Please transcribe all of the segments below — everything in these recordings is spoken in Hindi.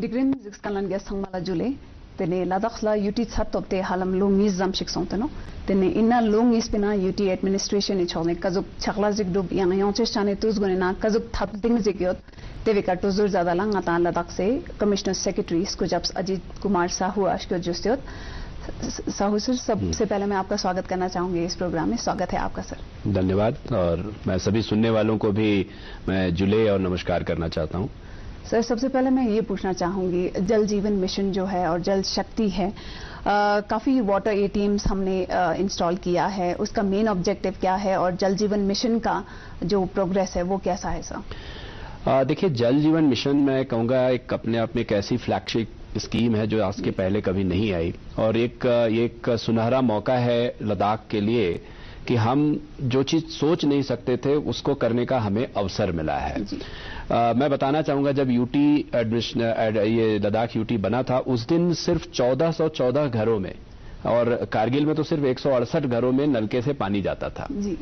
डिग्री म्यूजिक्स कलन गया संगमाला जुले तेने लदखला यूटी छत तोते हालम लो मिस जम शिक सोंते नो तेने इना लो मिस बिना यूटी एडमिनिस्ट्रेशन ने छोने कजुक छखला जिक डुब यांग योंचे छाने तुस गुने ना कजुक थप दिंग जिक यो तेवे का तुजुर ज़्यादा लंग आता लदख से कमिश्नर सेक्रेटरी स्कुजप्स अजीत कुमार साहू आशको जोस्यो साहू सर सबसे पहले मैं आपका स्वागत करना चाहूँगी इस प्रोग्राम में स्वागत है आपका सर धन्यवाद और मैं सभी सुनने वालों को भी मैं जुले और नमस्कार करना चाहता हूँ सर सबसे पहले मैं ये पूछना चाहूँगी जल जीवन मिशन जो है और जल शक्ति है आ, काफ़ी वाटर एटीएम्स हमने इंस्टॉल किया है। उसका मेन ऑब्जेक्टिव क्या है और जल जीवन मिशन का जो प्रोग्रेस है वो कैसा है सर देखिए जल जीवन मिशन मैं कहूँगा एक अपने आप में एक ऐसी फ्लैगशिप स्कीम है जो आज के पहले कभी नहीं आई। और एक एक सुनहरा मौका है लद्दाख के लिए कि हम जो चीज़ सोच नहीं सकते थे उसको करने का हमें अवसर मिला है। आ, मैं बताना चाहूँगा जब यूटी एडमिशन ये लद्दाख यूटी बना था उस दिन सिर्फ़ 1414 घरों में और कारगिल में तो सिर्फ़ एक सौ अड़सठ घरों में नलके से पानी जाता था। जी।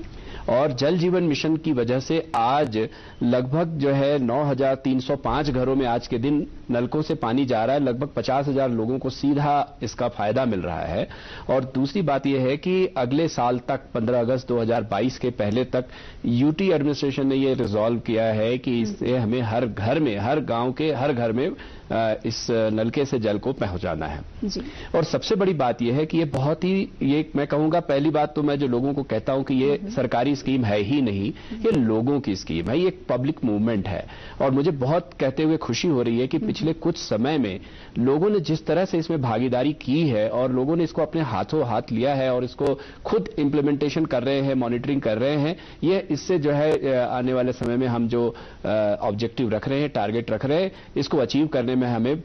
और जल जीवन मिशन की वजह से आज लगभग जो है 9,305 घरों में आज के दिन नलकों से पानी जा रहा है। लगभग 50,000 लोगों को सीधा इसका फ़ायदा मिल रहा है। और दूसरी बात यह है कि अगले साल तक 15 अगस्त 2022 के पहले तक यूटी एडमिनिस्ट्रेशन ने यह रिजॉल्व किया है कि इससे हमें हर घर में हर गाँव के हर घर में इस नलके से जल को पहुंचाना है। जी। और सबसे बड़ी बात यह है कि ये बहुत ही ये मैं कहूँगा पहली बात तो मैं जो लोगों को कहता हूँ कि ये सरकारी स्कीम है ही नहीं ये लोगों की स्कीम है ये एक पब्लिक मूवमेंट है। और मुझे बहुत कहते हुए खुशी हो रही है कि पिछले कुछ समय में लोगों ने जिस तरह से इसमें भागीदारी की है और लोगों ने इसको अपने हाथों हाथ लिया है और इसको खुद इंप्लीमेंटेशन कर रहे हैं मॉनिटरिंग कर रहे हैं ये इससे जो है आने वाले समय में हम जो ऑब्जेक्टिव रख रहे हैं टारगेट रख रहे हैं इसको अचीव करने में हमें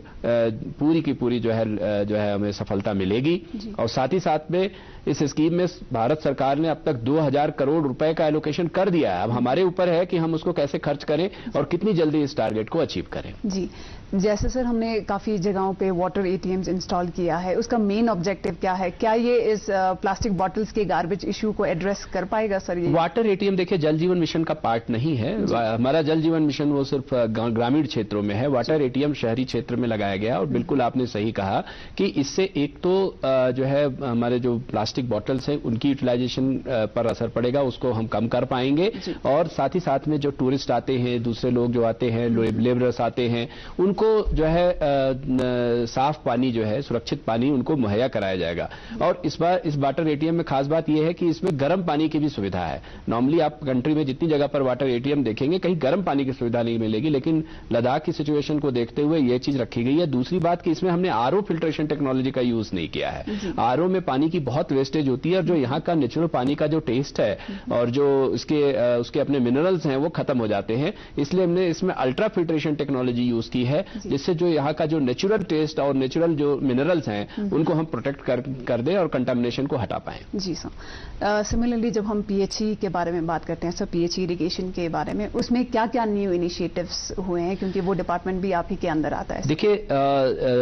पूरी की पूरी जो है जो है हमें सफलता मिलेगी। और साथ ही साथ में इस स्कीम में भारत सरकार ने अब तक 2000 करोड़ रुपए का एलोकेशन कर दिया है। अब हमारे ऊपर है कि हम उसको कैसे खर्च करें और कितनी जल्दी इस टारगेट को अचीव करें। जी। जैसे सर हमने काफ़ी जगहों पे वाटर एटीएम्स इंस्टॉल किया है। उसका मेन ऑब्जेक्टिव क्या है? क्या ये इस प्लास्टिक बॉटल्स के गार्बेज इश्यू को एड्रेस कर पाएगा सर ये? वाटर एटीएम देखिए जल जीवन मिशन का पार्ट नहीं है। हमारा जल जीवन मिशन वो सिर्फ़ ग्रामीण क्षेत्रों में है। वाटर एटीएम शहरी क्षेत्र में लगाया गया और बिल्कुल आपने सही कहा कि इससे एक तो जो है हमारे जो प्लास्टिक बॉटल्स हैं उनकी यूटिलाइजेशन पर असर पड़ेगा उसको हम कम कर पाएँगे। और साथ ही साथ में जो टूरिस्ट आते हैं दूसरे लोग जो आते हैं लेबरर्स आते हैं उनको उनको जो है साफ़ पानी जो है सुरक्षित पानी उनको मुहैया कराया जाएगा। और इस बार इस वाटर एटीएम में खास बात यह है कि इसमें गर्म पानी की भी सुविधा है। नॉर्मली आप कंट्री में जितनी जगह पर वाटर एटीएम देखेंगे कहीं गर्म पानी की सुविधा नहीं मिलेगी लेकिन लद्दाख की सिचुएशन को देखते हुए यह चीज़ रखी गई है। दूसरी बात कि इसमें हमने आरओ फिल्ट्रेशन टेक्नोलॉजी का यूज़ नहीं किया है। आरओ में पानी की बहुत वेस्टेज होती है और जो यहाँ का नेचुरल पानी का जो टेस्ट है और जो उसके उसके अपने मिनरल्स हैं वो खत्म हो जाते हैं। इसलिए हमने इसमें अल्ट्रा फिल्ट्रेशन टेक्नोलॉजी यूज़ की है जिससे जो यहाँ का जो नेचुरल टेस्ट और नेचुरल जो मिनरल्स हैं हम्म। उनको हम प्रोटेक्ट कर, कर दें और कंटामिनेशन को हटा पाएँ। जी सर सिमिलरली जब हम पीएचई के बारे में बात करते हैं सर पीएचई इरिगेशन के बारे में उसमें क्या क्या न्यू इनिशिएटिव्स हुए हैं? क्योंकि वो डिपार्टमेंट भी आप ही के अंदर आता है। देखिए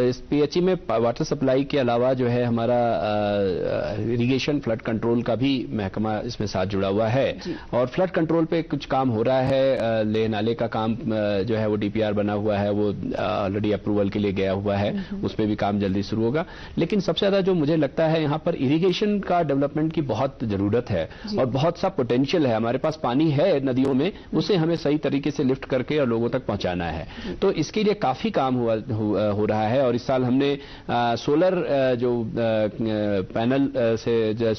इस पीएचई में वाटर सप्लाई के अलावा जो है हमारा इरिगेशन फ्लड कंट्रोल का भी महकमा इसमें साथ जुड़ा हुआ है। और फ्लड कंट्रोल पे कुछ काम हो रहा है ले नाले का काम जो है वो डीपीआर बना हुआ है वो ऑलरेडी अप्रूवल के लिए गया हुआ है। उस पर भी काम जल्दी शुरू होगा। लेकिन सबसे ज़्यादा जो मुझे लगता है यहाँ पर इरिगेशन का डेवलपमेंट की बहुत ज़रूरत है और बहुत सा पोटेंशियल है। हमारे पास पानी है नदियों में उसे हमें सही तरीके से लिफ्ट करके और लोगों तक पहुंचाना है। तो इसके लिए काफ़ी काम हुआ हो रहा है और इस साल हमने आ, सोलर आ, जो आ, पैनल से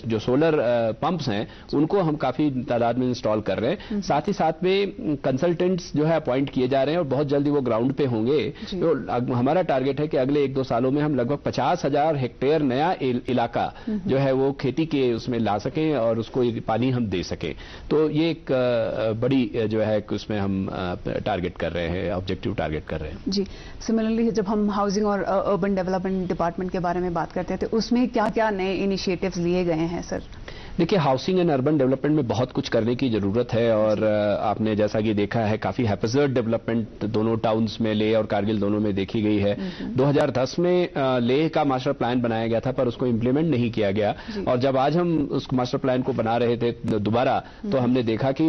जो सोलर पंप्स हैं उनको हम काफ़ी तादाद में इंस्टॉल कर रहे हैं। साथ ही साथ में कंसल्टेंट्स जो है अपॉइंट किए जा रहे हैं और बहुत जल्दी वो ग्राउंड पे होंगे। तो हमारा टारगेट है कि अगले एक दो सालों में हम लगभग पचास हज़ार हेक्टेयर नया इलाका जो है वो खेती के उसमें ला सकें और उसको पानी हम दे सकें। तो ये एक बड़ी जो है उसमें हम टारगेट कर रहे हैं ऑब्जेक्टिव टारगेट कर रहे हैं। जी। सिमिलरली जब हम हाउसिंग और अर्बन डेवलपमेंट डिपार्टमेंट के बारे में बात करते हैं तो उसमें क्या क्या नए इनिशिएटिव्स लिए गए हैं सर देखिए हाउसिंग एंड अर्बन डेवलपमेंट में बहुत कुछ करने की ज़रूरत है और आपने जैसा कि देखा है काफ़ी हैपजर्ड डेवलपमेंट दोनों टाउन्स में लेह और कारगिल दोनों में देखी गई है। 2010 में लेह का मास्टर प्लान बनाया गया था पर उसको इम्प्लीमेंट नहीं किया गया। और जब आज हम उस मास्टर प्लान को बना रहे थे दोबारा तो हमने देखा कि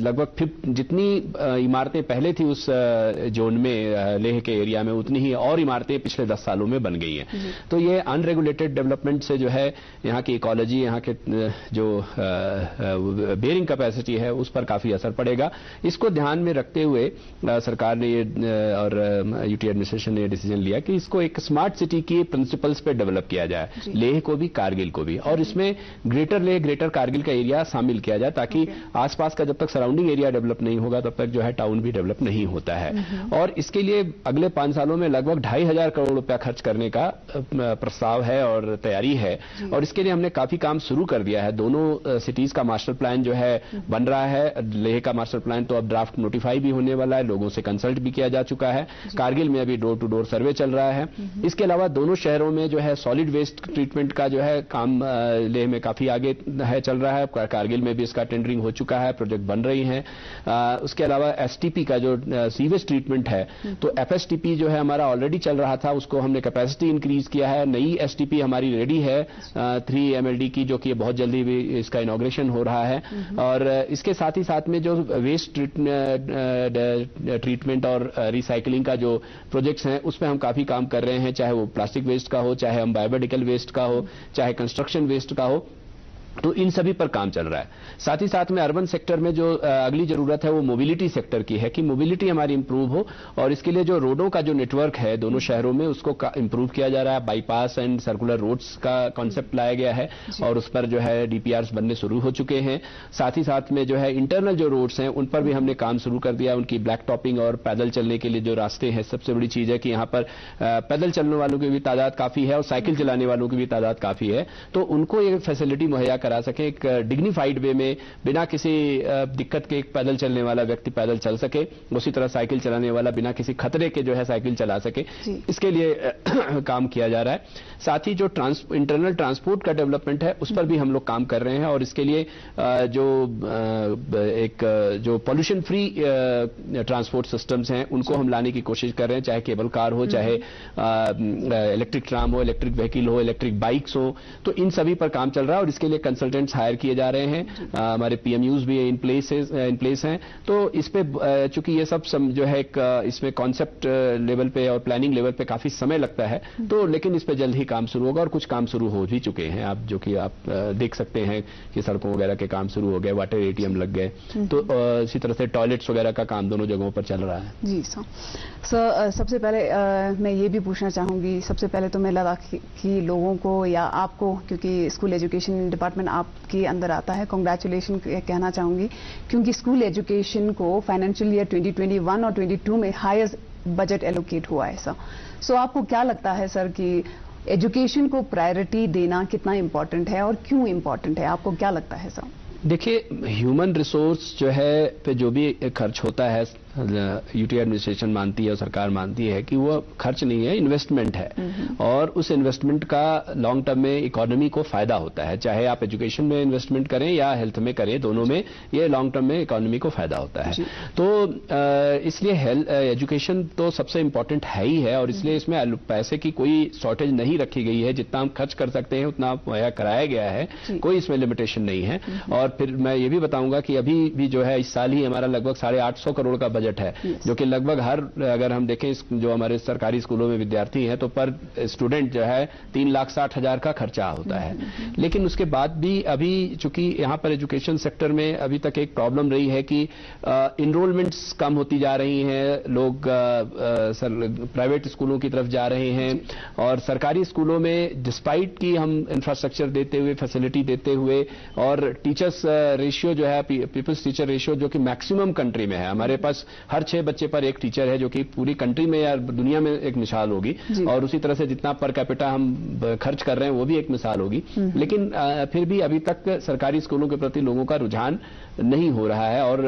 लगभग जितनी इमारतें पहले थी उस जोन में लेह के एरिया में उतनी ही और इमारतें पिछले दस सालों में बन गई हैं। तो ये अनरेगुलेटेड डेवलपमेंट से जो है यहाँ की इकोलॉजी यहाँ के जो बेयरिंग कैपेसिटी है उस पर काफ़ी असर पड़ेगा। इसको ध्यान में रखते हुए सरकार ने ये और यूटी एडमिनिस्ट्रेशन ने डिसीज़न लिया कि इसको एक स्मार्ट सिटी की प्रिंसिपल्स पे डेवलप किया जाए। लेह को भी कारगिल को भी। और इसमें ग्रेटर लेह ग्रेटर कारगिल का एरिया शामिल किया जाए ताकि आसपास का जब तक सराउंडिंग एरिया डेवलप नहीं होगा तब तक जो है टाउन भी डेवलप नहीं होता है। और इसके लिए अगले पाँच सालों में लगभग ढाई हज़ार करोड़ रुपया खर्च करने का प्रस्ताव है और तैयारी है। और इसके लिए हमने काफ़ी काम शुरू कर दिया है। दोनों सिटीज़ का मास्टर प्लान जो है बन रहा है। लेह का मास्टर प्लान तो अब ड्राफ्ट नोटिफाई भी होने वाला है। लोगों से कंसल्ट भी किया जा चुका है। कारगिल में अभी डोर टू डोर सर्वे चल रहा है। इसके अलावा दोनों शहरों में जो है सॉलिड वेस्ट ट्रीटमेंट का जो है काम लेह में काफ़ी आगे है चल रहा है। कारगिल में भी इसका टेंडरिंग हो चुका है। प्रोजेक्ट बन रही है। उसके अलावा एसटीपी का जो सीवेज ट्रीटमेंट है तो एफएसटीपी जो है हमारा ऑलरेडी चल रहा था। उसको हमने कैपेसिटी इंक्रीज किया है। नई एसटीपी हमारी रेडी है। थ्री एमएलडी की जो कि बहुत जल्दी भी इसका इनोग्रेशन हो रहा है। और इसके साथ ही साथ में जो वेस्ट ट्रीटमेंट और रिसाइकलिंग का जो प्रोजेक्ट्स हैं उसमें हम काफ़ी काम कर रहे हैं चाहे वो प्लास्टिक वेस्ट का हो चाहे हम बायोमेडिकल वेस्ट का हो चाहे कंस्ट्रक्शन वेस्ट का हो। तो इन सभी पर काम चल रहा है। साथ ही साथ में अर्बन सेक्टर में जो अगली ज़रूरत है वो मोबिलिटी सेक्टर की है कि मोबिलिटी हमारी इंप्रूव हो और इसके लिए जो रोडों का जो नेटवर्क है दोनों शहरों में उसको इंप्रूव किया जा रहा है। बाईपास एंड सर्कुलर रोड्स का कॉन्सेप्ट लाया गया है और उस पर जो है डीपीआरस बनने शुरू हो चुके हैं। साथ ही साथ में जो है इंटरनल जो रोड्स हैं उन पर भी हमने काम शुरू कर दिया। उनकी ब्लैक टॉपिंग और पैदल चलने के लिए जो रास्ते हैं सबसे बड़ी चीज़ है कि यहाँ पर पैदल चलने वालों की भी तादाद काफ़ी है और साइकिल चलाने वालों की भी तादाद काफ़ी है। तो उनको ये फैसिलिटी मुहैया करा सके एक डिग्निफाइड वे में बिना किसी दिक्कत के एक पैदल चलने वाला व्यक्ति पैदल चल सके उसी तरह साइकिल चलाने वाला बिना किसी खतरे के जो है साइकिल चला सके। इसके लिए काम किया जा रहा है। साथ ही जो ट्रांस इंटरनल ट्रांसपोर्ट का डेवलपमेंट है उस पर भी हम लोग काम कर रहे हैं और इसके लिए जो एक जो पॉल्यूशन फ्री ट्रांसपोर्ट सिस्टम्स हैं उनको हम लाने की कोशिश कर रहे हैं चाहे केबल कार हो चाहे इलेक्ट्रिक ट्राम हो इलेक्ट्रिक व्हीकल हो इलेक्ट्रिक बाइक्स हो तो इन सभी पर काम चल रहा है और इसके लिए कंसल्टेंट्स हायर किए जा रहे हैं। हमारे पीएमयूज भी इन प्लेस इन प्लेस हैं। तो इस पे चूँकि ये सब सम, जो है एक इसमें कॉन्सेप्ट लेवल पे और प्लानिंग लेवल पे काफ़ी समय लगता है। तो लेकिन इस पे जल्द ही काम शुरू होगा और कुछ काम शुरू हो भी चुके हैं। आप जो कि आप देख सकते हैं कि सड़कों वगैरह के काम शुरू हो गए वाटर एटीएम लग गए। तो इसी तरह से टॉयलेट्स वगैरह का काम दोनों जगहों पर चल रहा है। जी सर सर सबसे पहले आ, मैं ये भी पूछना चाहूँगी सबसे पहले तो मैं लद्दाख की लोगों को या आपको क्योंकि स्कूल एजुकेशन डिपार्टमेंट आपके अंदर आता है। कॉन्ग्रेचुलेशन कहना चाहूँगी, क्योंकि स्कूल एजुकेशन को फाइनेंशियल ईयर 2021 और 22 में हायर बजट एलोकेट हुआ है सर सो आपको क्या लगता है सर कि एजुकेशन को प्रायोरिटी देना कितना इंपॉर्टेंट है और क्यों इंपॉर्टेंट है? आपको क्या लगता है सर देखिए ह्यूमन रिसोर्स जो है, पे जो भी खर्च होता है यूटी एडमिनिस्ट्रेशन मानती है और सरकार मानती है कि वो खर्च नहीं है इन्वेस्टमेंट है। और उस इन्वेस्टमेंट का लॉन्ग टर्म में इकोनॉमी को फ़ायदा होता है। चाहे आप एजुकेशन में इन्वेस्टमेंट करें या हेल्थ में करें दोनों में ये लॉन्ग टर्म में इकोनॉमी को फ़ायदा होता है। तो इसलिए एजुकेशन तो सबसे इंपॉर्टेंट है ही है। और इसलिए इसमें पैसे की कोई शॉर्टेज नहीं रखी गई है। जितना हम खर्च कर सकते हैं उतना मुहैया कराया गया है। कोई इसमें लिमिटेशन नहीं है। और फिर मैं ये भी बताऊँगा कि अभी भी जो है इस साल ही हमारा लगभग साढ़े करोड़ का बजट है yes. जो कि लगभग हर अगर हम देखें जो हमारे सरकारी स्कूलों में विद्यार्थी हैं तो पर स्टूडेंट जो है तीन लाख साठ हज़ार का खर्चा होता है mm-hmm. लेकिन उसके बाद भी अभी चूँकि यहाँ पर एजुकेशन सेक्टर में अभी तक एक प्रॉब्लम रही है कि इनरोलमेंट्स कम होती जा रही हैं लोग प्राइवेट स्कूलों की तरफ़ जा रहे हैं और सरकारी स्कूलों में डिस्पाइट की हम इंफ्रास्ट्रक्चर देते हुए फैसिलिटी देते हुए और टीचर्स रेशियो जो है पीपल्स टीचर रेशियो जो कि मैक्सिमम कंट्री में है हमारे पास हर छह बच्चे पर एक टीचर है जो कि पूरी कंट्री में या दुनिया में एक मिसाल होगी। और उसी तरह से जितना पर कैपिटा हम खर्च कर रहे हैं वो भी एक मिसाल होगी। हम्म। लेकिन फिर भी अभी तक सरकारी स्कूलों के प्रति लोगों का रुझान नहीं हो रहा है और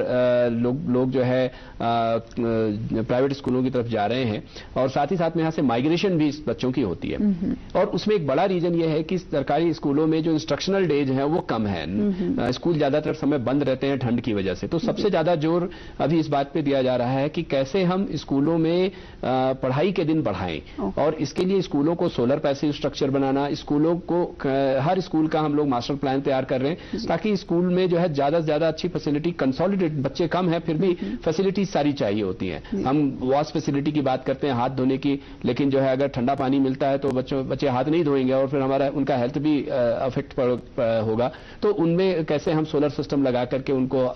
लोग लोग जो है प्राइवेट स्कूलों की तरफ़ जा रहे हैं और साथ ही साथ में यहाँ से माइग्रेशन भी बच्चों की होती है। और उसमें एक बड़ा रीजन यह है कि सरकारी स्कूलों में जो इंस्ट्रक्शनल डेज़ है वो कम है। स्कूल ज़्यादातर समय बंद रहते हैं ठंड की वजह से। तो सबसे ज़्यादा ज़ोर अभी इस बात पे दिया जा रहा है कि कैसे हम स्कूलों में पढ़ाई के दिन बढ़ाएँ। और इसके लिए स्कूलों को सोलर पैसिव स्ट्रक्चर बनाना स्कूलों को हर स्कूल का हम लोग मास्टर प्लान तैयार कर रहे हैं ताकि स्कूल में जो है ज़्यादा से ज़्यादा अच्छी फैसिलिटी कंसोलिडेट बच्चे कम है फिर भी फैसिलिटी सारी चाहिए होती हैं। हम वॉश फैसिलिटी की बात करते हैं हाथ धोने की लेकिन जो है अगर ठंडा पानी मिलता है तो बच्चों बच्चे हाथ नहीं धोएँगे और फिर हमारा उनका हेल्थ भी अफेक्ट होगा। तो उनमें कैसे हम सोलर सिस्टम लगा करके उनको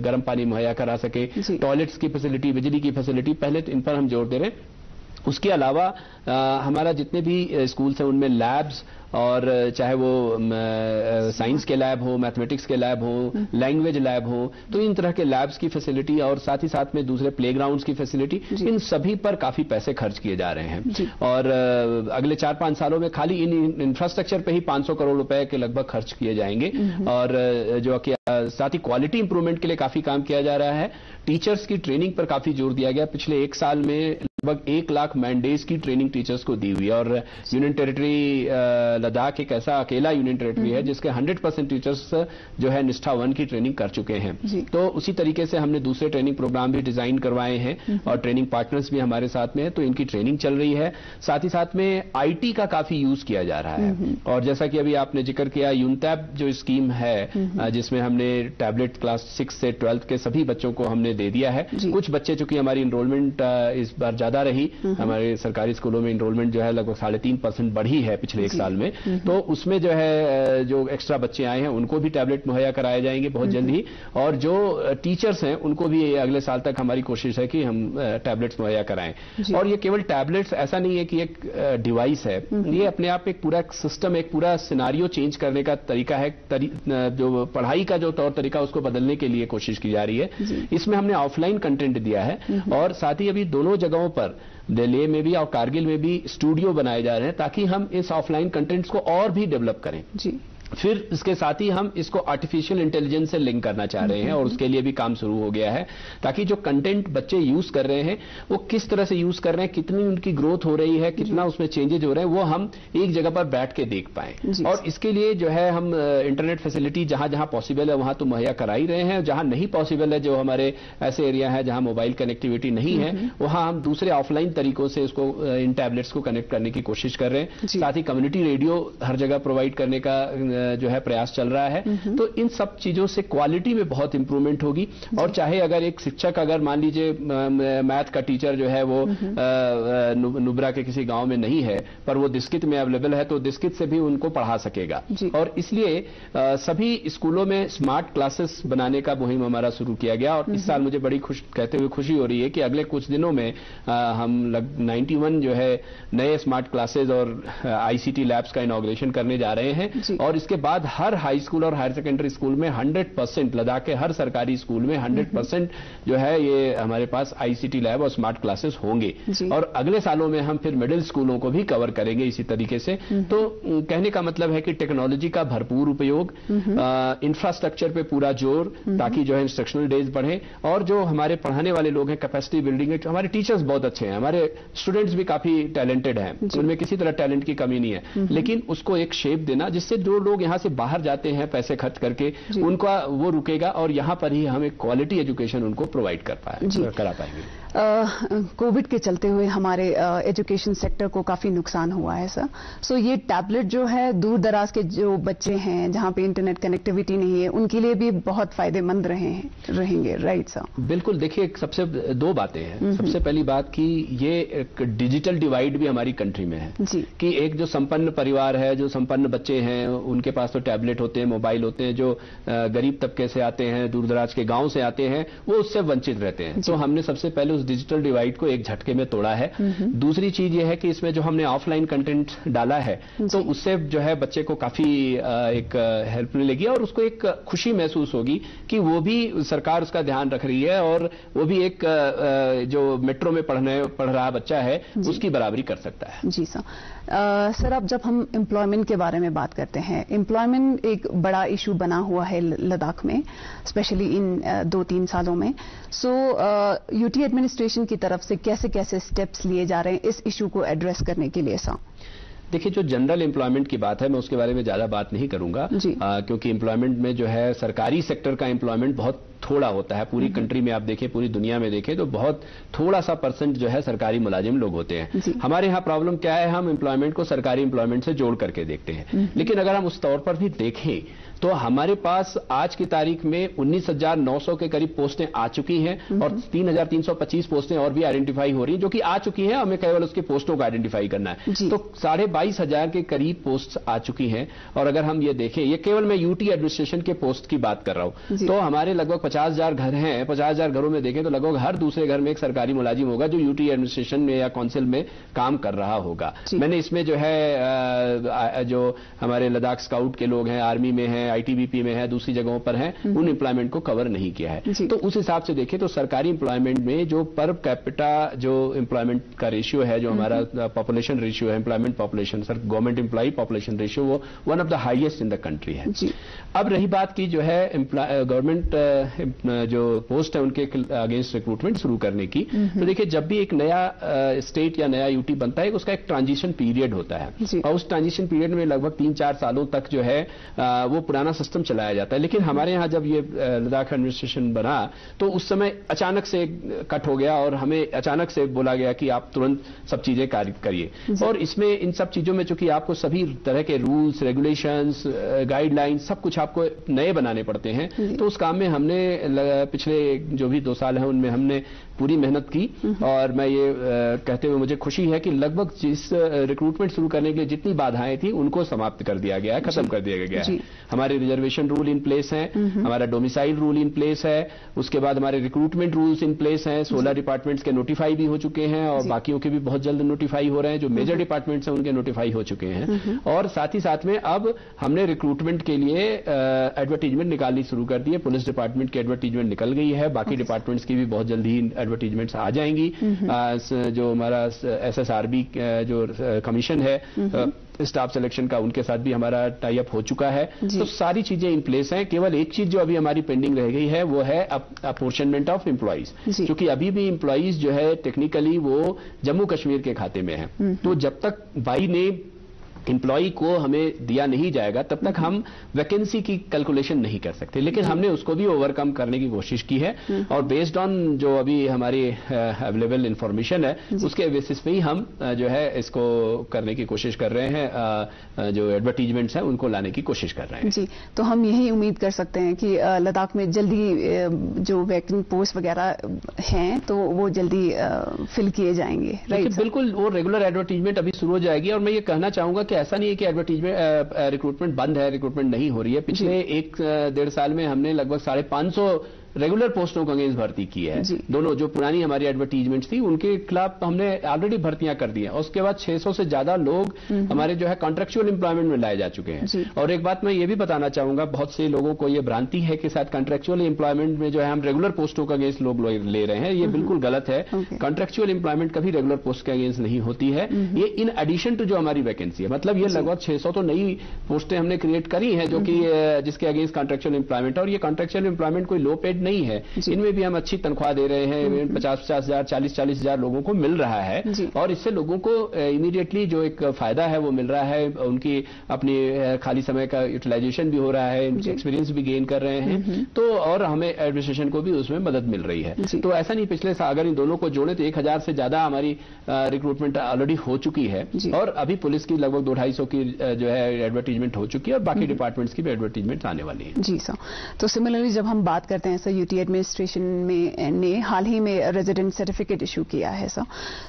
गर्म पानी मुहैया करा सके? टॉयलेट्स की फैसिलिटी बिजली की फैसिलिटी पहले तो इन पर हम ज़ोर दे रहे हैं। उसके अलावा आ, हमारा जितने भी स्कूल्स हैं उनमें लैब्स और चाहे वो साइंस के लैब हो मैथमेटिक्स के लैब हो लैंग्वेज लैब हो तो इन तरह के लैब्स की फैसिलिटी और साथ ही साथ में दूसरे प्लेग्राउंड्स की फैसिलिटी इन सभी पर काफ़ी पैसे खर्च किए जा रहे हैं। और अगले चार पाँच सालों में खाली इन इंफ्रास्ट्रक्चर पे ही 500 करोड़ रुपए के लगभग खर्च किए जाएँगे। और जो कि साथ ही क्वालिटी इंप्रूवमेंट के लिए काफ़ी काम किया जा रहा है। टीचर्स की ट्रेनिंग पर काफ़ी ज़ोर दिया गया। पिछले एक साल में लगभग एक लाख मैंडेज की ट्रेनिंग टीचर्स को दी हुई है और यूनियन टेरिटरी लद्दाख एक ऐसा अकेला यूनियन टेरिटरी है हम्म। जिसके 100 परसेंट टीचर्स जो है निष्ठा वन की ट्रेनिंग कर चुके हैं। तो उसी तरीके से हमने दूसरे ट्रेनिंग प्रोग्राम भी डिज़ाइन करवाए हैं हम्म। और ट्रेनिंग पार्टनर्स भी हमारे साथ में है तो इनकी ट्रेनिंग चल रही है। साथ ही साथ में आईटी का काफ़ी यूज़ किया जा रहा है। हम्म। और जैसा कि अभी आपने ज़िक्र किया यूनटैब जो स्कीम है जिसमें हमने टैबलेट क्लास सिक्स से ट्वेल्थ के सभी बच्चों को हमने दे दिया है। कुछ बच्चे चूँकि हमारी इनरोलमेंट इस बार ज़्यादा रही। हमारे सरकारी स्कूलों में इनरोलमेंट जो है लगभग साढ़े तीन परसेंट बढ़ी है पिछले एक साल में। तो उसमें जो है जो एक्स्ट्रा बच्चे आए हैं उनको भी टैबलेट मुहैया कराए जाएँगे बहुत जल्द। ही और जो टीचर्स हैं उनको भी अगले साल तक हमारी कोशिश है कि हम टैबलेट्स मुहैया कराएँ। और ये केवल टैबलेट्स ऐसा नहीं है कि एक डिवाइस है। ये अपने आप एक पूरा सिस्टम एक पूरा सिनारियो चेंज करने का तरीका है। तरी, जो पढ़ाई का जो तौर तरीका उसको बदलने के लिए कोशिश की जा रही है। इसमें हमने ऑफलाइन कंटेंट दिया है। और साथ ही अभी दोनों जगहों पर, दिल्ली में भी और कारगिल में भी स्टूडियो बनाए जा रहे हैं ताकि हम इस ऑफलाइन कंटेंट्स को और भी डेवलप करें। जी। फिर इसके साथ ही हम इसको आर्टिफिशियल इंटेलिजेंस से लिंक करना चाह रहे हैं और उसके लिए भी काम शुरू हो गया है ताकि जो कंटेंट बच्चे यूज़ कर रहे हैं वो किस तरह से यूज़ कर रहे हैं कितनी उनकी ग्रोथ हो रही है कितना उसमें चेंजेज हो रहे हैं वो हम एक जगह पर बैठ के देख पाए। और इसके लिए जो है हम इंटरनेट फैसिलिटी जहाँ जहाँ पॉसिबल है वहाँ तो मुहैया करा ही रहे हैं जहाँ नहीं पॉसिबल है जो हमारे ऐसे एरिया है जहाँ मोबाइल कनेक्टिविटी नहीं है वहाँ हम दूसरे ऑफलाइन तरीकों से उसको इन टैबलेट्स को कनेक्ट करने की कोशिश कर रहे हैं। साथ ही कम्युनिटी रेडियो हर जगह प्रोवाइड करने का जो है प्रयास चल रहा है। तो इन सब चीज़ों से क्वालिटी में बहुत इंप्रूवमेंट होगी। और चाहे अगर एक शिक्षक अगर मान लीजिए मैथ का टीचर जो है वो नुब्रा के किसी गाँव में नहीं है पर वो दिस्कित में अवेलेबल है तो दिस्कित से भी उनको पढ़ा सकेगा। और इसलिए सभी स्कूलों में स्मार्ट क्लासेस बनाने का मुहिम हमारा शुरू किया गया और इस साल मुझे बड़ी खुश कहते हुए खुशी हो रही है कि अगले कुछ दिनों में हम 91 जो है नए स्मार्ट क्लासेज और आईसीटी लैब्स का इनोग्रेशन करने जा रहे हैं। और इसके बाद हर हाई स्कूल और हायर सेकेंडरी स्कूल में 100 परसेंट लद्दाख के हर सरकारी स्कूल में 100 परसेंट जो है ये हमारे पास आईसीटी लैब और स्मार्ट क्लासेस होंगे। और अगले सालों में हम फिर मिडिल स्कूलों को भी कवर करेंगे इसी तरीके से। तो कहने का मतलब है कि टेक्नोलॉजी का भरपूर उपयोग इंफ्रास्ट्रक्चर पे पूरा ज़ोर ताकि जो है इंस्ट्रक्शनल डेज़ बढ़े और जो हमारे पढ़ाने वाले लोग हैं कैपेसिटी बिल्डिंग है हमारे टीचर्स बहुत अच्छे हैं हमारे स्टूडेंट्स भी काफ़ी टैलेंटेड हैं। उनमें किसी तरह टैलेंट की कमी नहीं है। लेकिन उसको एक शेप देना जिससे जो लोग यहाँ से बाहर जाते हैं पैसे खर्च करके उनका वो रुकेगा और यहाँ पर ही हम एक क्वालिटी एजुकेशन उनको प्रोवाइड कर पाए करा पाएँगे। कोविड के चलते हुए हमारे एजुकेशन सेक्टर को काफ़ी नुकसान हुआ है सर सो ये टैबलेट जो है दूर दराज के जो बच्चे हैं जहाँ पे इंटरनेट कनेक्टिविटी नहीं है उनके लिए भी बहुत फ़ायदेमंद रहे हैं रहेंगे राइट सर बिल्कुल देखिए सबसे दो बातें हैं। सबसे। पहली बात कि ये एक डिजिटल डिवाइड भी हमारी कंट्री में है। जी। कि एक जो संपन्न परिवार है जो संपन्न बच्चे हैं उनके पास तो टैबलेट होते हैं मोबाइल होते हैं जो गरीब तबके से आते हैं दूर दराज के गाँव से आते हैं वो उससे वंचित रहते हैं। तो हमने सबसे पहले उस डिजिटल डिवाइड को एक झटके में तोड़ा है। दूसरी चीज़ ये है कि इसमें जो हमने ऑफलाइन कंटेंट डाला है तो उससे जो है बच्चे को काफ़ी एक हेल्प मिलेगी और उसको एक खुशी महसूस होगी कि वो भी सरकार उसका ध्यान रख रही है और वो भी एक जो मेट्रो में पढ़ने पढ़ रहा बच्चा है उसकी बराबरी कर सकता है। जी सर। सर अब जब हम एम्प्लॉयमेंट के बारे में बात करते हैं एम्प्लॉयमेंट एक बड़ा इशू बना हुआ है लद्दाख में स्पेशली इन दो तीन सालों में। सो यूटी एडमिनिस्ट्रेशन की तरफ़ से कैसे कैसे स्टेप्स लिए जा रहे हैं इस इशू को एड्रेस करने के लिए सा देखिए जो जनरल एम्प्लॉयमेंट की बात है मैं उसके बारे में ज़्यादा बात नहीं करूँगा। आ, क्योंकि एम्प्लॉयमेंट में जो है सरकारी सेक्टर का एम्प्लॉयमेंट बहुत थोड़ा होता है पूरी कंट्री हम्म। में आप देखें पूरी दुनिया में देखें तो बहुत थोड़ा सा परसेंट जो है सरकारी मुलाजिम लोग होते हैं। हमारे यहाँ प्रॉब्लम क्या है हम एम्प्लॉयमेंट को सरकारी एम्प्लॉयमेंट से जोड़ करके देखते हैं। हम्म। लेकिन अगर हम उस तौर पर भी देखें तो हमारे पास आज की तारीख में 19,900 के करीब पोस्टें आ चुकी हैं हम्म। और 3,325 पोस्टें और भी आइडेंटिफाई हो रही हैं जो कि आ चुकी हैं हमें केवल उसकी पोस्टों को आइडेंटिफाई करना है। तो साढ़े बाईस हज़ार के करीब पोस्ट आ चुकी हैं और अगर हम ये देखें ये केवल मैं यूटी एडमिनिस्ट्रेशन के पोस्ट की बात कर रहा हूँ। तो हमारे लगभग पचास हज़ार घर हैं पचास हज़ार घरों में देखें तो लगभग हर दूसरे घर में एक सरकारी मुलाजिम होगा जो यूटी एडमिनिस्ट्रेशन में या काउंसिल में काम कर रहा होगा। मैंने इसमें जो है जो हमारे लद्दाख स्काउट के लोग हैं आर्मी में हैं आईटीबीपी में है दूसरी जगहों पर है हम्म। उन एम्प्लॉयमेंट को कवर नहीं किया है। तो उस हिसाब से देखें तो सरकारी एम्प्लॉयमेंट में जो पर कैपिटा जो एम्प्लॉयमेंट का रेशियो है जो हमारा पॉपुलेशन हम्म। रेशियो है employment population sir government employ population ratio वो one of the highest in the country है। अब रही बात की जो है गवर्नमेंट जो पोस्ट है उनके अगेंस्ट रिक्रूटमेंट शुरू करने की। तो देखिए जब भी एक नया स्टेट या नया यूटी बनता है उसका एक ट्रांजिशन पीरियड होता है। और उस ट्रांजिशन पीरियड में लगभग तीन चार सालों तक जो है वो पुराना सिस्टम चलाया जाता है। लेकिन हमारे यहाँ जब ये लद्दाख एडमिनिस्ट्रेशन बना तो उस समय अचानक से कट हो गया और हमें अचानक से बोला गया कि आप तुरंत सब चीज़ें कार्य करिए। और इसमें इन सब चीज़ों में चूँकि आपको सभी तरह के रूल्स रेगुलेशंस गाइडलाइंस सब कुछ आपको नए बनाने पड़ते हैं तो उस काम में हमने पिछले जो भी दो साल हैं उनमें हमने पूरी मेहनत की और मैं ये कहते हुए मुझे खुशी है कि लगभग जिस रिक्रूटमेंट शुरू करने के लिए जितनी बाधाएँ थी उनको समाप्त कर दिया गया है खत्म कर दिया गया है। हमारे रिजर्वेशन रूल इन प्लेस है हमारा डोमिसाइल रूल इन प्लेस है उसके बाद हमारे रिक्रूटमेंट रूल्स इन प्लेस हैं सोलह डिपार्टमेंट्स के नोटिफाई भी हो चुके हैं और बाकियों के भी बहुत जल्द नोटिफाई हो रहे हैं जो मेजर डिपार्टमेंट्स हैं उनके नोटिफाई हो चुके हैं। और साथ ही साथ में अब हमने रिक्रूटमेंट के लिए एडवर्टीजमेंट निकालनी शुरू कर दी है। पुलिस डिपार्टमेंट की एडवर्टीजमेंट निकल गई है बाकी डिपार्टमेंट्स की भी बहुत जल्द ही एडवर्टीजमेंट्स आ जाएँगी। जो हमारा एसएसआरबी जो कमीशन है स्टाफ सिलेक्शन का उनके साथ भी हमारा टाई अप हो चुका है। तो सारी चीज़ें इन प्लेस हैं। केवल एक चीज़ जो अभी हमारी पेंडिंग रह गई है वो है अपोर्शनमेंट ऑफ़ एम्प्लॉइज क्योंकि अभी भी एम्प्लॉइज जो है टेक्निकली वो जम्मू कश्मीर के खाते में है। तो जब तक बाई ने इंप्लॉई को हमें दिया नहीं जाएगा तब तक हम वैकेंसी की कैलकुलेशन नहीं कर सकते। लेकिन हमने उसको भी ओवरकम करने की कोशिश की है और बेस्ड ऑन जो अभी हमारी अवेलेबल इंफॉर्मेशन है उसके बेसिस पे ही हम जो है इसको करने की कोशिश कर रहे हैं जो एडवर्टीजमेंट्स हैं उनको लाने की कोशिश कर रहे हैं। जी तो हम यही उम्मीद कर सकते हैं कि लद्दाख में जल्दी जो वैकेंट पोस्ट वगैरह हैं तो वो जल्दी फिल किए जाएँगे राइट बिल्कुल वो रेगुलर एडवर्टीजमेंट अभी शुरू हो जाएगी और मैं ये कहना चाहूँगा कि ऐसा नहीं है कि एडवर्टीजमेंट रिक्रूटमेंट बंद है रिक्रूटमेंट नहीं हो रही है। पिछले एक डेढ़ साल में हमने लगभग साढ़े पाँच सौ रेगुलर पोस्टों को अगेंस्ट भर्ती की है। दोनों जो पुरानी हमारी एडवर्टीजमेंट थी उनके खिलाफ हमने ऑलरेडी भर्तियाँ कर दी हैं। उसके बाद 600 से ज़्यादा लोग हम्म। हमारे जो है कॉन्ट्रेक्चुअल एम्प्लॉयमेंट में लाए जा चुके हैं। और एक बात मैं ये भी बताना चाहूँगा बहुत से लोगों को ये भ्रांति है कि शायद कॉन्ट्रेक्चुअल एम्प्लॉयमेंट में जो है हम रेगुलर पोस्टों का अगेंस्ट लोग ले रहे हैं। ये हम्म। बिल्कुल गलत है। कॉन्ट्रेक्चुअल एम्प्लॉयमेंट कभी रेगुलर पोस्ट के अगेंस्ट नहीं होती है। हम्म। ये इन एडिशन टू जो हमारी वैकेंसी है। मतलब ये लगभग छह तो नई पोस्टें हमने क्रिएट करी हैं जो कि जिसके अगेंस्ट कॉन्ट्रेक्चुअल एम्प्लॉयमेंट और ये कॉन्ट्रेक्चुअल एम्प्लॉयमेंट कोई लो पेड नहीं है। इनमें भी हम अच्छी तनख्वाह दे रहे हैं हम्म। पचास पचास हज़ार चालीस चालीस हज़ार लोगों को मिल रहा है। और इससे लोगों को इमीडिएटली जो एक फ़ायदा है वो मिल रहा है। उनकी अपनी खाली समय का यूटिलाइजेशन भी हो रहा है एक्सपीरियंस भी गेन कर रहे हैं। हम्म, हम्म। तो और हमें एडमिनिस्ट्रेशन को भी उसमें मदद मिल रही है। तो ऐसा नहीं पिछले अगर इन दोनों को जोड़े तो एक हज़ार से ज़्यादा हमारी रिक्रूटमेंट ऑलरेडी हो चुकी है। और अभी पुलिस की लगभग दो ढाई सौ की जो है एडवर्टीजमेंट हो चुकी है और बाकी डिपार्टमेंट्स की भी एडवर्टीजमेंट आने वाली है। जी सर तो सिमिलरली जब हम बात करते हैं यूटी एडमिनिस्ट्रेशन में ने हाल ही में रेजिडेंट सर्टिफिकेट इशू किया है सर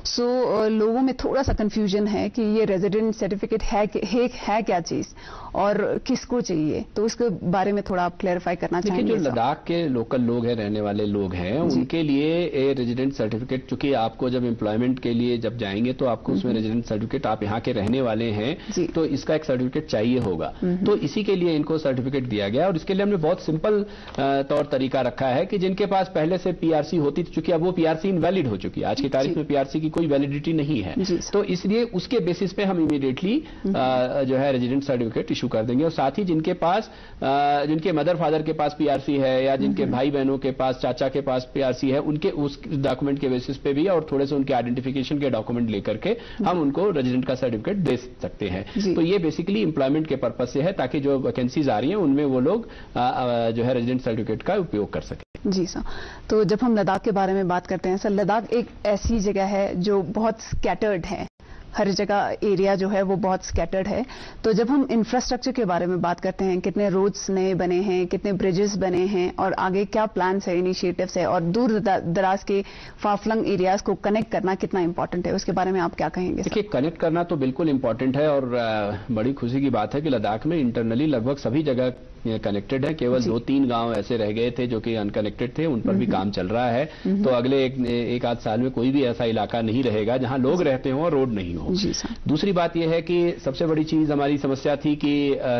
सो लोगों में थोड़ा सा कंफ्यूजन है कि ये रेजिडेंट सर्टिफिकेट है, है क्या चीज़? और किसको चाहिए? तो उसके बारे में थोड़ा आप क्लैरिफाई करना चाहेंगे जो लद्दाख के लोकल लोग हैं रहने वाले लोग हैं उनके लिए ए रेजिडेंट सर्टिफिकेट चूँकि आपको जब एम्प्लॉयमेंट के लिए जब जाएँगे तो आपको उसमें रेजिडेंट सर्टिफिकेट आप यहाँ के रहने वाले हैं तो इसका एक सर्टिफिकेट चाहिए होगा। तो इसी के लिए इनको सर्टिफिकेट दिया गया और इसके लिए हमने बहुत सिंपल तौर तरीका रखा है कि जिनके पास पहले से पीआरसी होती थी चूँकि अब वो पीआरसी इनवैलिड हो चुकी है। आज की तारीख में पीआरसी की कोई वैलिडिटी नहीं है। तो इसलिए उसके बेसिस पे हम इमीडिएटली जो है रेजिडेंट सर्टिफिकेट इशू कर देंगे। और साथ ही जिनके पास जिनके मदर फादर के पास पीआरसी है या जिनके भाई बहनों के पास चाचा के पास पीआरसी है उनके उस डॉक्यूमेंट के बेसिस पे भी और थोड़े से उनके आइडेंटिफिकेशन के डॉक्यूमेंट लेकर के हम उनको रेजिडेंट का सर्टिफिकेट दे सकते हैं। तो ये बेसिकली इंप्लॉयमेंट के पर्पज से है ताकि जो वैकेंसीज आ रही हैं उनमें वो लोग जो है रेजिडेंट सर्टिफिकेट का उपयोग कर सकें। जी सर। तो जब हम लद्दाख के बारे में बात करते हैं सर लद्दाख एक ऐसी जगह है जो बहुत स्कैटर्ड है। हर जगह एरिया जो है वो बहुत स्कैटर्ड है। तो जब हम इंफ्रास्ट्रक्चर के बारे में बात करते हैं कितने रोड्स नए बने हैं कितने ब्रिजेस बने हैं और आगे क्या प्लान्स है इनिशिएटिव्स है और दूर दराज के फाफलंग एरियाज़ को कनेक्ट करना कितना इंपॉर्टेंट है उसके बारे में आप क्या कहेंगे देखिए कनेक्ट करना तो बिल्कुल इंपॉर्टेंट है और बड़ी खुशी की बात है कि लद्दाख में इंटरनली लगभग सभी जगह कनेक्टेड है। केवल दो तीन गाँव ऐसे रह गए थे जो कि अनकनेक्टेड थे उन पर भी काम चल रहा है। तो अगले एक, एक आध साल में कोई भी ऐसा इलाका नहीं रहेगा जहाँ लोग रहते हो और रोड नहीं हो। दूसरी बात यह है कि सबसे बड़ी चीज़ हमारी समस्या थी कि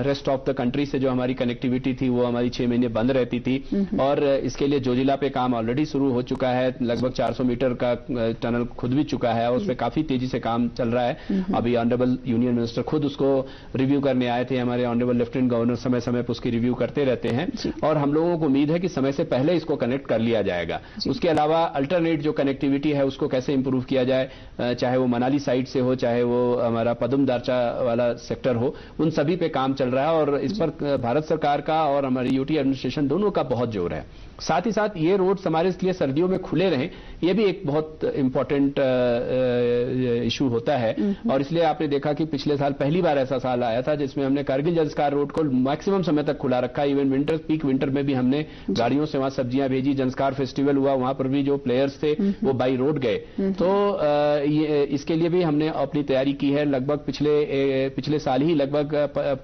रेस्ट ऑफ़ द कंट्री से जो हमारी कनेक्टिविटी थी वो हमारी छह महीने बंद रहती थी। और इसके लिए जोजिला पे काम ऑलरेडी शुरू हो चुका है। लगभग 400 मीटर का टनल खुद भी चुका है और उसमें काफ़ी तेज़ी से काम चल रहा है। अभी ऑनरेबल यूनियन मिनिस्टर खुद उसको रिव्यू करने आए थे। हमारे ऑनरेबल लेफ्टिनेंट गवर्नर समय समय पर उसकी रिव्यू करते रहते हैं। और हम लोगों को उम्मीद है कि समय से पहले इसको कनेक्ट कर लिया जाएगा। उसके अलावा अल्टरनेट जो कनेक्टिविटी है उसको कैसे इंप्रूव किया जाए? चाहे वो मनाली साइड से हो चाहे वो हमारा पदम दारचा वाला सेक्टर हो उन सभी पे काम चल रहा है और इस पर भारत सरकार का और हमारी यूटी एडमिनिस्ट्रेशन दोनों का बहुत ज़ोर है। साथ ही साथ ये रोड हमारे लिए सर्दियों में खुले रहें ये भी एक बहुत इंपॉर्टेंट इशू होता है। और इसलिए आपने देखा कि पिछले साल पहली बार ऐसा साल आया था जिसमें हमने कारगिल जंस्कार रोड को मैक्सिमम समय तक खुला रखा। इवन विंटर पीक विंटर में भी हमने गाड़ियों से वहाँ सब्ज़ियाँ भेजी जंस्कार फेस्टिवल हुआ वहाँ पर भी जो प्लेयर्स थे वो बाई रोड गए। तो ये इसके लिए भी हमने अपनी तैयारी की है। लगभग पिछले पिछले साल ही लगभग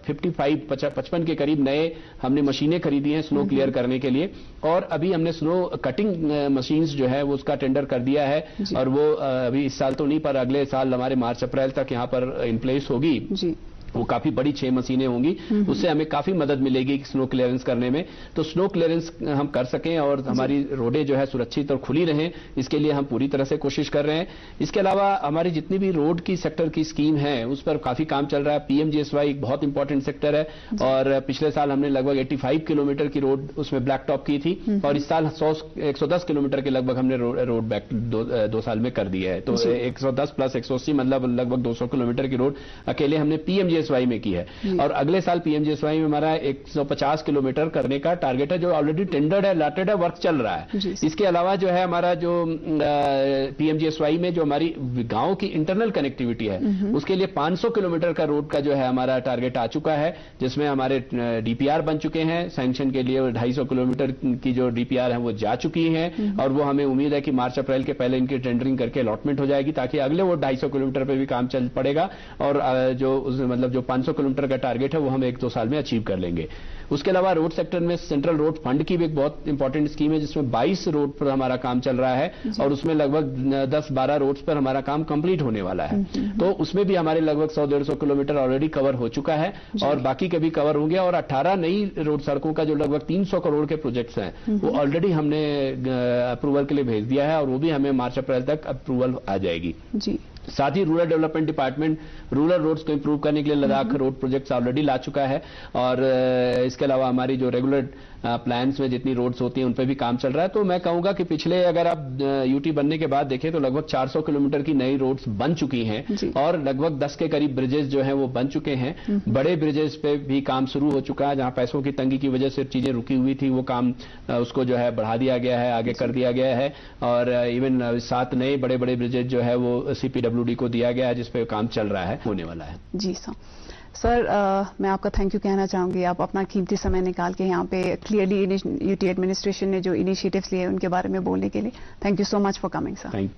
फिफ्टी फाइव पचपन के करीब नए हमने मशीनें खरीदी हैं स्नो क्लियर करने के लिए। और अभी हमने स्नो कटिंग मशीन्स जो है वो उसका टेंडर कर दिया है। और वो अभी इस साल तो नहीं पर अगले साल हमारे मार्च अप्रैल तक यहाँ पर इन प्लेस होगी। वो काफ़ी बड़ी छह मशीनें होंगी उससे हमें काफ़ी मदद मिलेगी स्नो क्लियरेंस करने में। तो स्नो क्लियरेंस हम कर सकें और हमारी रोडें जो है सुरक्षित और खुली रहें इसके लिए हम पूरी तरह से कोशिश कर रहे हैं। इसके अलावा हमारी जितनी भी रोड की सेक्टर की स्कीम है उस पर काफ़ी काम चल रहा है। पीएमजीएसवाई एक बहुत इंपॉर्टेंट सेक्टर है और पिछले साल हमने लगभग एट्टी किलोमीटर की रोड उसमें ब्लैक टॉप की थी और इस साल सौ एक किलोमीटर के लगभग हमने रोड बैक दो, दो साल में कर दिया है। तो एक सौ दस प्लस एक सौ अस्सी मतलब लगभग दो सौ किलोमीटर की रोड अकेले हमने पीएमजीएस पीएमजीएसवाई में की है। और अगले साल पीएमजीएसवाई में हमारा 150 किलोमीटर करने का टारगेट है जो ऑलरेडी टेंडर्ड है लाटेड है वर्क चल रहा है। इसके अलावा जो है हमारा जो पीएमजीएसवाई में जो हमारी गाँव की इंटरनल कनेक्टिविटी है उसके लिए 500 किलोमीटर का रोड का जो है हमारा टारगेट आ चुका है जिसमें हमारे डीपीआर बन चुके हैं। सैंक्शन के लिए ढाई किलोमीटर की जो डीपीआर है वो जा चुकी है। और वो हमें उम्मीद है कि मार्च अप्रैल के पहले इनकी टेंडरिंग करके अलॉटमेंट हो जाएगी ताकि अगले वो ढाई किलोमीटर पर भी काम चल पड़ेगा। और जो मतलब जो 500 किलोमीटर का टारगेट है वो हम एक दो साल में अचीव कर लेंगे। उसके अलावा रोड सेक्टर में सेंट्रल रोड फंड की भी एक बहुत इंपॉर्टेंट स्कीम है जिसमें 22 रोड पर हमारा काम चल रहा है और उसमें लगभग 10-12 रोड्स पर हमारा काम कंप्लीट होने वाला है। तो उसमें भी हमारे लगभग 100-150 किलोमीटर ऑलरेडी कवर हो चुका है और बाकी के भी कवर होंगे और 18 नई रोड सड़कों का जो लगभग 300 करोड़ के प्रोजेक्ट्स हैं वो ऑलरेडी हमने अप्रूवल के लिए भेज दिया है और वो भी हमें मार्च अप्रैल तक अप्रूवल आ जाएगी। जी। साथ ही rural development department rural roads को इंप्रूव करने के लिए लद्दाख रोड प्रोजेक्ट्स ऑलरेडी ला चुका है और इसके अलावा हमारी जो रेगुलर प्लान्स में जितनी रोड्स होती हैं उन पर भी काम चल रहा है। तो मैं कहूँगा कि पिछले अगर आप यूटी बनने के बाद देखें तो लगभग 400 किलोमीटर की नई रोड्स बन चुकी हैं और लगभग 10 के करीब ब्रिजेस जो हैं वो बन चुके हैं। बड़े ब्रिजेस पे भी काम शुरू हो चुका है जहाँ पैसों की तंगी की वजह से चीज़ें रुकी हुई थी वो काम उसको जो है बढ़ा दिया गया है आगे कर दिया गया है। और इवन सात नए बड़े बड़े ब्रिजेस जो है वो सीपीडब्ल्यूडी को दिया गया है जिसपे काम चल रहा है होने वाला है। जी सर। सर आ, मैं आपका थैंक यू कहना चाहूँगी। आप अपना कीमती समय निकाल के यहाँ पे क्लियरली यूटी एडमिनिस्ट्रेशन ने जो इनिशिएटिव्स लिए उनके बारे में बोलने के लिए thank you so much for coming sir